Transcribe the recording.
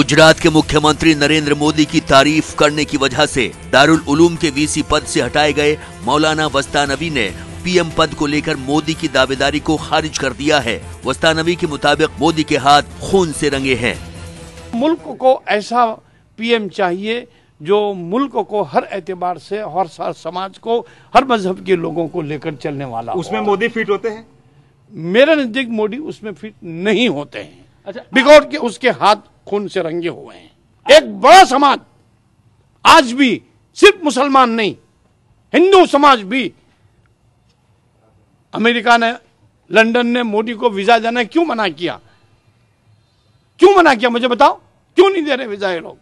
गुजरात के मुख्यमंत्री नरेंद्र मोदी की तारीफ़ करने की वजह से दारुल उलूम के वीसी पद से हटाए गए मौलाना वस्तानवी ने पीएम पद को लेकर मोदी की दावेदारी को खारिज कर दिया है। वस्तानवी के मुताबिक मोदी के हाथ खून से रंगे हैं। मुल्क को ऐसा पीएम चाहिए जो मुल्क को हर एतबार से हर समाज को हर मज़हब के लोगों को लेकर चलने वाला उसमें मोदी फिट होते हैं? मेरे नज़दीक मोदी उसमें फिट नहीं होते हैं। अच्छा बिकॉज़ के उसके हाथ खून से रंगे हुए हैं। एक बड़ा समाज, आज भी सिर्फ़ मुसलमान नहीं, हिंदू समाज भी। अमेरिका ने, लंदन ने, मोदी को वीज़ा देना क्यों मना किया? क्यों मना किया? मुझे बताओ, क्यों नहीं दे रहे वीज़ा ये लोग?